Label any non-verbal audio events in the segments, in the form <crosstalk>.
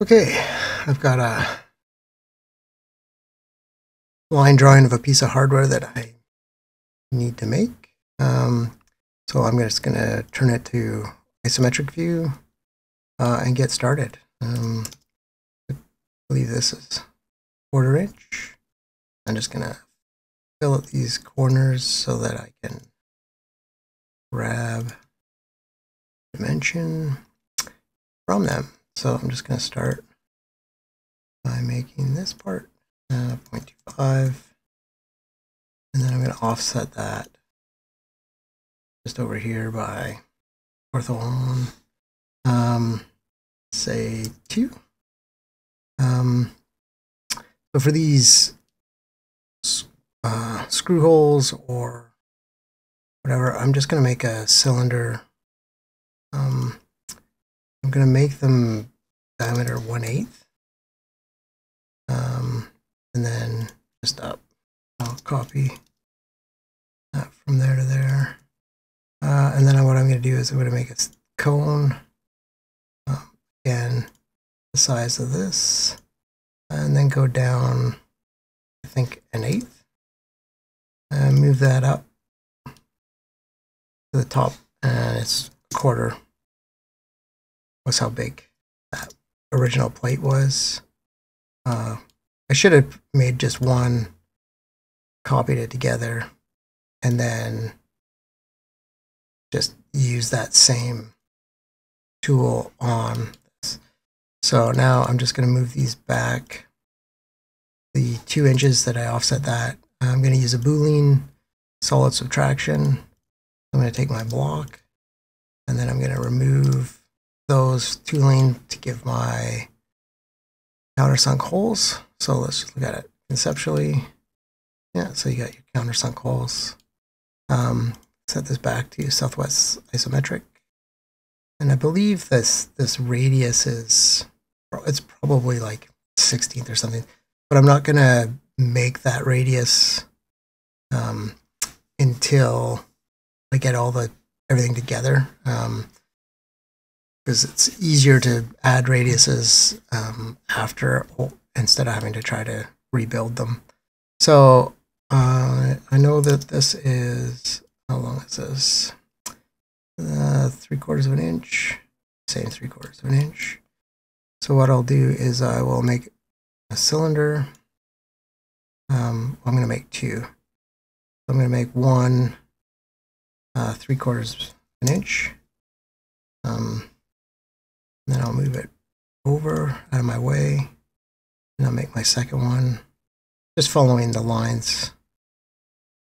Okay, I've got a line drawing of a piece of hardware that I need to make. Um, so I'm just going to turn it to isometric view uh, and get started. Um, I believe this is quarter inch. I'm just going to fill out these corners so that I can grab dimension from them. So I'm just going to start by making this part uh, 0.25 and then I'm going to offset that just over here by ortho on um, say 2 um, so for these uh, screw holes or whatever I'm just going to make a cylinder um, I'm going to make them diameter 1 8 um, and then just up. I'll copy that from there to there. Uh, and then what I'm going to do is I'm going to make a cone. Um, again, the size of this. And then go down, I think, an eighth. And move that up to the top. And it's a quarter was how big that original plate was. Uh, I should have made just one, copied it together, and then just use that same tool on this. So now I'm just going to move these back the two inches that I offset that. I'm going to use a Boolean solid subtraction. I'm going to take my block and then I'm going to remove those tooling to give my countersunk holes. So let's look at it conceptually. Yeah, so you got your countersunk holes. Um, set this back to southwest isometric. And I believe this this radius is it's probably like 16th or something, but I'm not gonna make that radius um, until I get all the everything together. Um, because it's easier to add radiuses um, after instead of having to try to rebuild them. So uh, I know that this is, how long is this? Uh, three quarters of an inch, same three quarters of an inch. So what I'll do is I will make a cylinder. Um, I'm going to make two. I'm going to make one uh, three quarters of an inch. Um, then I'll move it over out of my way. And I'll make my second one just following the lines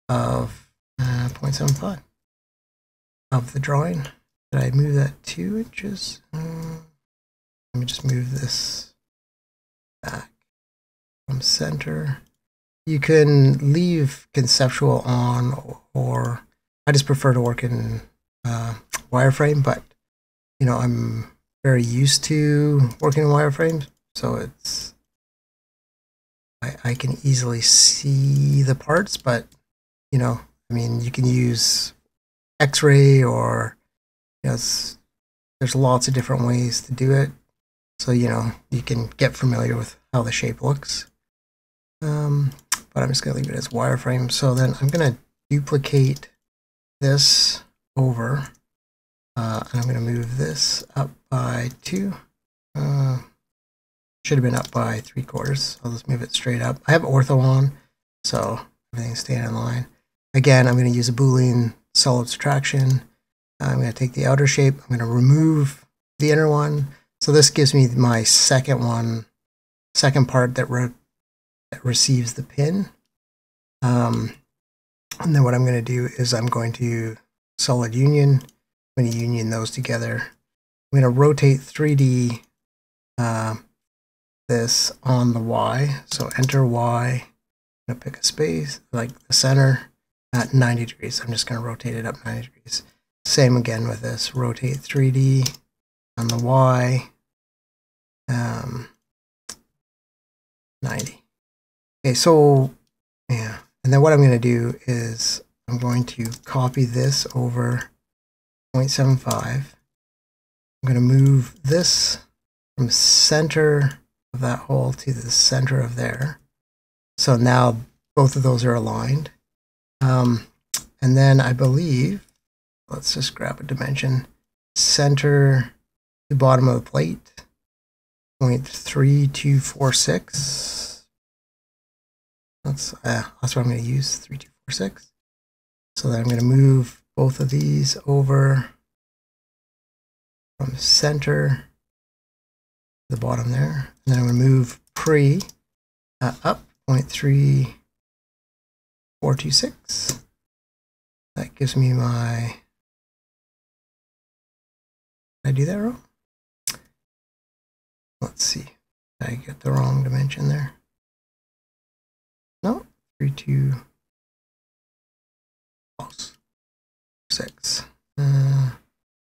of uh, 0.75 of the drawing. Did I move that two inches? Uh, let me just move this back from center. You can leave conceptual on or I just prefer to work in uh, wireframe, but you know, I'm very used to working in wireframes, so it's I, I can easily see the parts, but you know, I mean, you can use X-ray or you know, there's lots of different ways to do it. So you know, you can get familiar with how the shape looks. Um, but I'm just gonna leave it as wireframe. So then I'm gonna duplicate this over uh, and I'm going to move this up by two. Uh, should have been up by three quarters. I'll just move it straight up. I have ortho on, so everything's staying in line. Again, I'm going to use a Boolean solid subtraction. I'm going to take the outer shape. I'm going to remove the inner one. So this gives me my second one, second part that, re that receives the pin. Um, and then what I'm going to do is I'm going to solid union I'm going to union those together. I'm going to rotate 3D uh, this on the Y. So enter Y. I'm going to pick a space, like the center, at 90 degrees. I'm just going to rotate it up 90 degrees. Same again with this. Rotate 3D on the Y. Um, 90. Okay, so, yeah. And then what I'm going to do is I'm going to copy this over 0.75. I'm going to move this from center of that hole to the center of there. So now both of those are aligned. Um, and then I believe, let's just grab a dimension, center the bottom of the plate, 0.3246. That's, uh, that's what I'm going to use, 3246. So then I'm going to move both of these over from center to the bottom there. And then I'm going to move pre uh, up 0.3426. That gives me my, did I do that wrong? Let's see. Did I get the wrong dimension there? No, 3, 2, close. 6. Uh,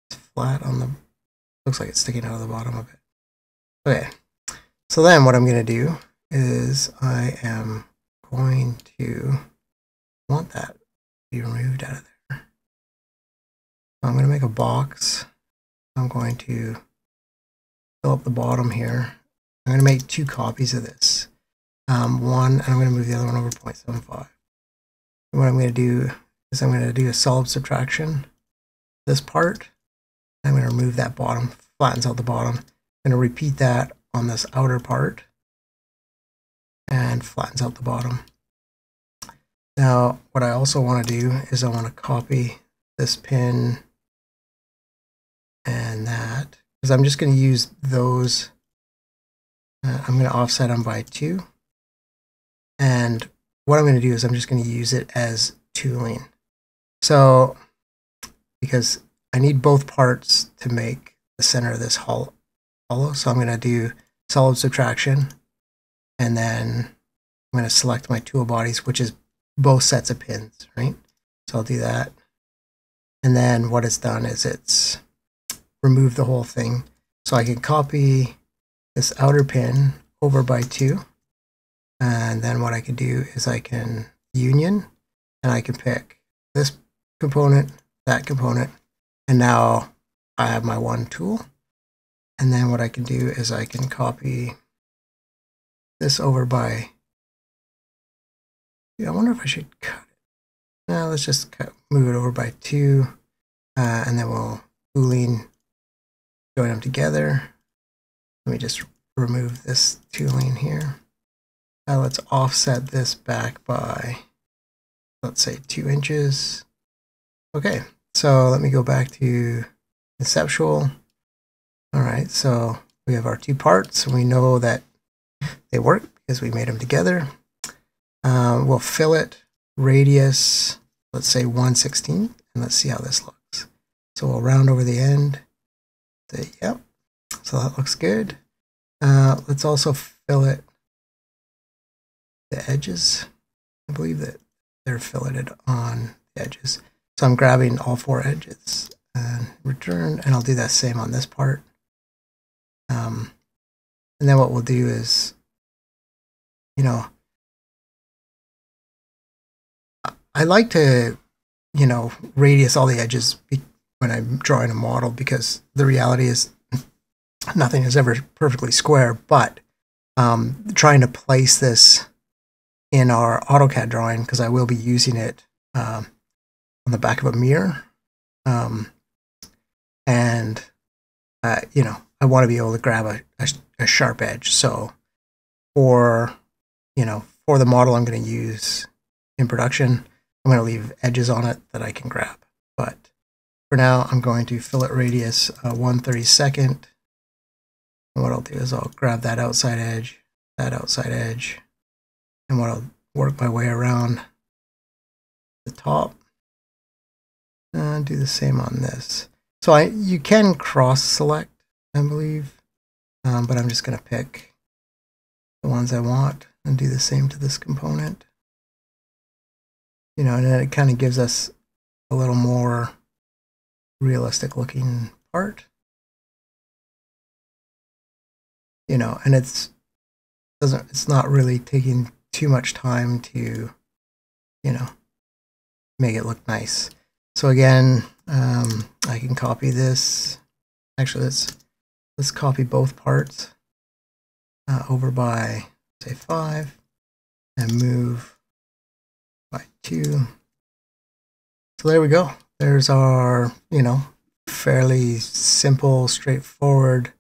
it's flat on the, looks like it's sticking out of the bottom of it. Okay, so then what I'm going to do is I am going to want that to be removed out of there. I'm going to make a box. I'm going to fill up the bottom here. I'm going to make two copies of this. Um, one, and I'm going to move the other one over 0.75. And what I'm going to do is I'm going to do a solid subtraction. This part, I'm going to remove that bottom, flattens out the bottom. I'm going to repeat that on this outer part and flattens out the bottom. Now, what I also want to do is I want to copy this pin and that, because I'm just going to use those. Uh, I'm going to offset them by two. And what I'm going to do is I'm just going to use it as tooling. So, because I need both parts to make the center of this hollow, so I'm going to do solid subtraction, and then I'm going to select my tool bodies, which is both sets of pins, right? So I'll do that. And then what it's done is it's removed the whole thing. So I can copy this outer pin over by two. And then what I can do is I can union and I can pick this component, that component, and now I have my one tool. And then what I can do is I can copy this over by yeah, I wonder if I should cut it. Now let's just cut, move it over by two, uh, and then we'll boolean join them together. Let me just remove this tooling here. Now let's offset this back by, let's say, two inches. Okay, so let me go back to conceptual. All right, so we have our two parts. We know that they work because we made them together. Um, we'll fillet radius, let's say 116, and let's see how this looks. So we'll round over the end. Say, yep, so that looks good. Uh, let's also fillet the edges. I believe that they're filleted on the edges. So I'm grabbing all four edges and return, and I'll do that same on this part. Um, and then what we'll do is, you know, I like to, you know, radius all the edges when I'm drawing a model because the reality is <laughs> nothing is ever perfectly square. But um, trying to place this in our AutoCAD drawing because I will be using it um, on the back of a mirror, um, and uh, you know, I want to be able to grab a, a, a sharp edge. So for you know, for the model I'm going to use in production, I'm going to leave edges on it that I can grab. But for now, I'm going to fillet radius uh, 132nd. And what I'll do is I'll grab that outside edge, that outside edge, and what I'll work my way around the top and do the same on this. So I you can cross select, I believe, um, but I'm just going to pick the ones I want and do the same to this component you know, and then it kind of gives us a little more realistic looking part. You know, and it's doesn't it's not really taking too much time to, you know, make it look nice. So again, um, I can copy this. Actually, let's let's copy both parts uh, over by say five and move by two. So there we go. There's our, you know, fairly simple, straightforward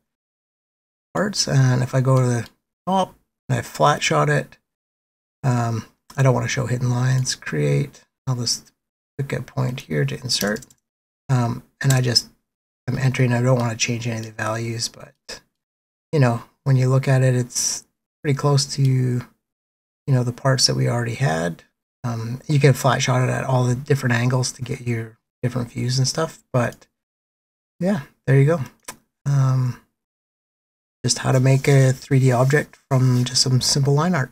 parts. And if I go to the top and I flat shot it, um, I don't want to show hidden lines. Create, I'll just a point here to insert. Um, and I just, I'm entering, I don't want to change any of the values, but you know, when you look at it, it's pretty close to, you know, the parts that we already had. Um, you can flat shot it at all the different angles to get your different views and stuff, but yeah, there you go. Um, just how to make a 3D object from just some simple line art.